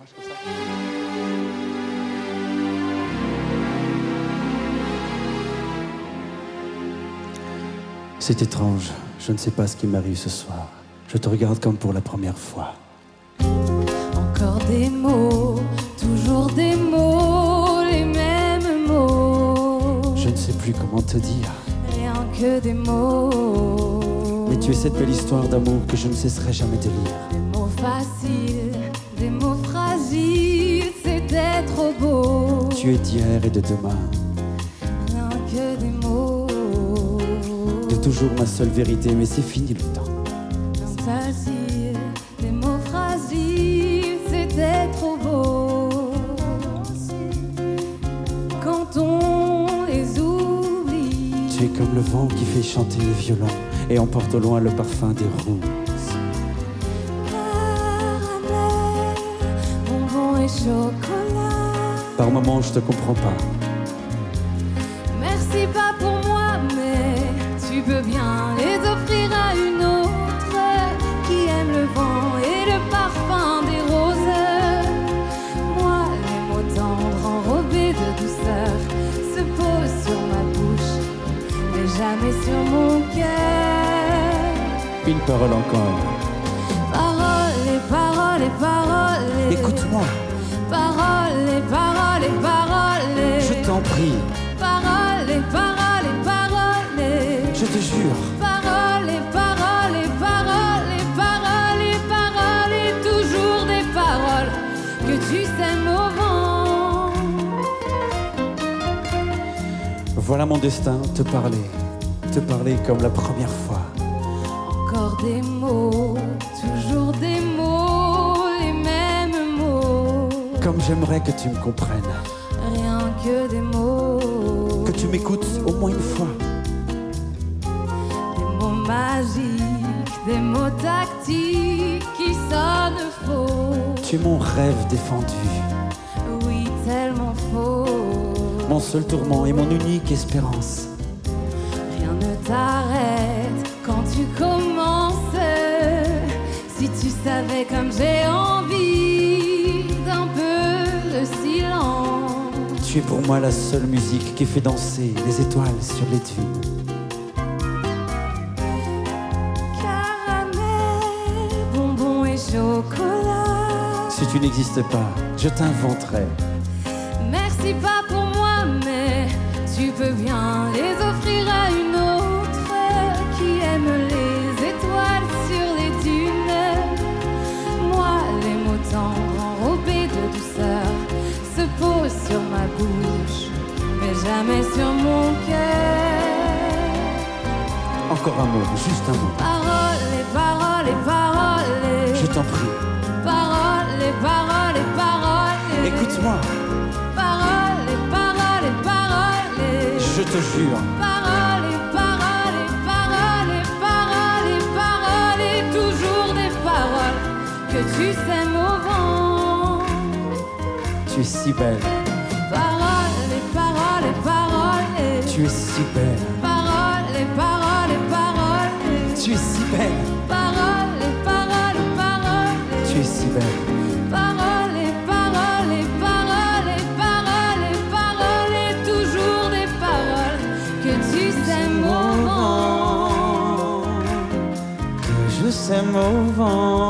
marche comme ça C'est étrange, je ne sais pas ce qui m'arrive ce soir. Je te regarde comme pour la première fois. Encore des mots, toujours des mots, les mêmes mots. Je ne sais plus comment te dire. Rien que des mots. Mais tu es cette belle histoire d'amour que je ne cesserai jamais de lire. Des mots faciles, Tu es d'hier et de demain, Rien que des mots. de toujours ma seule vérité, mais c'est fini le temps. Des mots fragiles, c'était trop beau. Quand on les oublie. Tu es comme le vent qui fait chanter le violon et emporte au loin le parfum des roses. Caramel, bonbons et chocolat. Par moments, je te comprends pas. Merci pas pour moi, mais tu peux bien les offrir à une autre qui aime le vent et le parfum des roses. Moi, les mots tendres enrobés de douceur se posent sur ma bouche, mais jamais sur mon cœur. Une parole encore. Paroles et paroles et paroles. Écoute-moi, Paroles et paroles paroles. je t'en prie, Paroles et paroles et paroles. je te jure. Paroles et paroles et paroles et paroles et paroles et toujours des paroles que tu sèmes au vent. Voilà mon destin, te parler, te parler comme la première fois. Encore des mots, toujours des mots, Comme j'aimerais que tu me comprennes, Rien que des mots. que tu m'écoutes au moins une fois. Des mots magiques, des mots tactiques qui sonnent faux. Tu es mon rêve défendu, Oui, tellement faux. mon seul tourment et mon unique espérance. Rien ne t'arrête quand tu commences. Si tu savais comme j'ai envie Tu es pour moi la seule musique qui fait danser les étoiles sur les dunes. Caramel, bonbons et chocolat. Si tu n'existais pas, je t'inventerais. Merci pas pour moi, mais tu peux bien les offrir sur mon cœur. Encore un mot, juste un mot. Paroles et paroles et paroles. Je t'en prie, Paroles et paroles et paroles. écoute-moi, Paroles et paroles et paroles. je te jure. Paroles et paroles et paroles et paroles et paroles et toujours des paroles que tu sèmes au vent. Tu es si belle, tu es si belle, Paroles et paroles et paroles. tu es si belle, Paroles et paroles et paroles. tu es si belle. Paroles et paroles et paroles et paroles et paroles et toujours des paroles que tu sèmes au vent. Que je sème au vent.